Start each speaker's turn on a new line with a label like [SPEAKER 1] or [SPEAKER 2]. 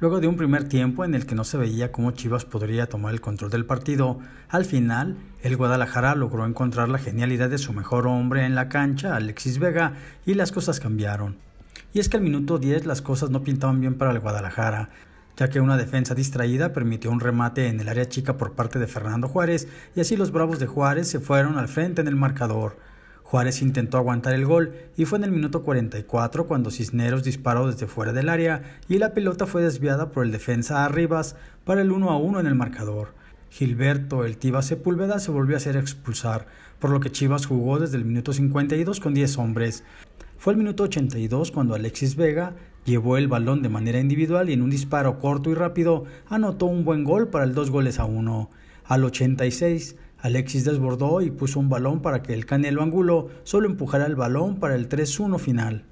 [SPEAKER 1] Luego de un primer tiempo en el que no se veía cómo Chivas podría tomar el control del partido, al final el Guadalajara logró encontrar la genialidad de su mejor hombre en la cancha, Alexis Vega, y las cosas cambiaron. Y es que al minuto 10 las cosas no pintaban bien para el Guadalajara, ya que una defensa distraída permitió un remate en el área chica por parte de Fernando Juárez, y así los Bravos de Juárez se fueron al frente en el marcador. Juárez intentó aguantar el gol y fue en el minuto 44 cuando Cisneros disparó desde fuera del área y la pelota fue desviada por el defensa Arribas para el 1 a 1 en el marcador. Gilberto El Tiba Sepúlveda se volvió a hacer expulsar, por lo que Chivas jugó desde el minuto 52 con 10 hombres. Fue el minuto 82 cuando Alexis Vega llevó el balón de manera individual y en un disparo corto y rápido anotó un buen gol para el 2 goles a 1. Al 86 Alexis desbordó y puso un balón para que el Canelo Angulo solo empujara el balón para el 3-1 final.